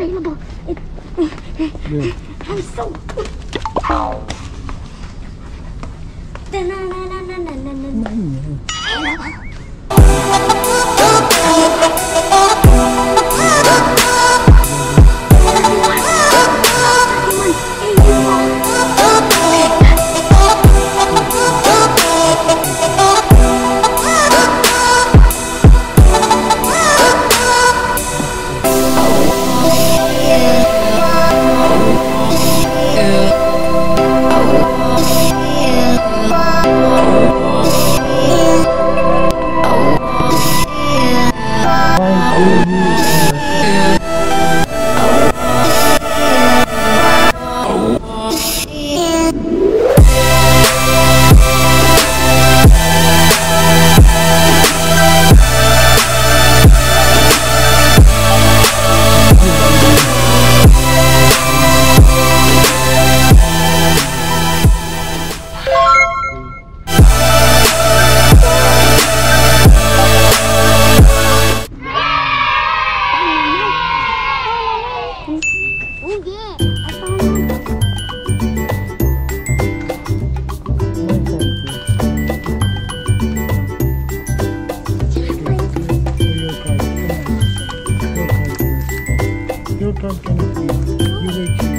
available. It, yeah. I'm so. Oh. Da -na -na -na -na -na -na. tanto que eu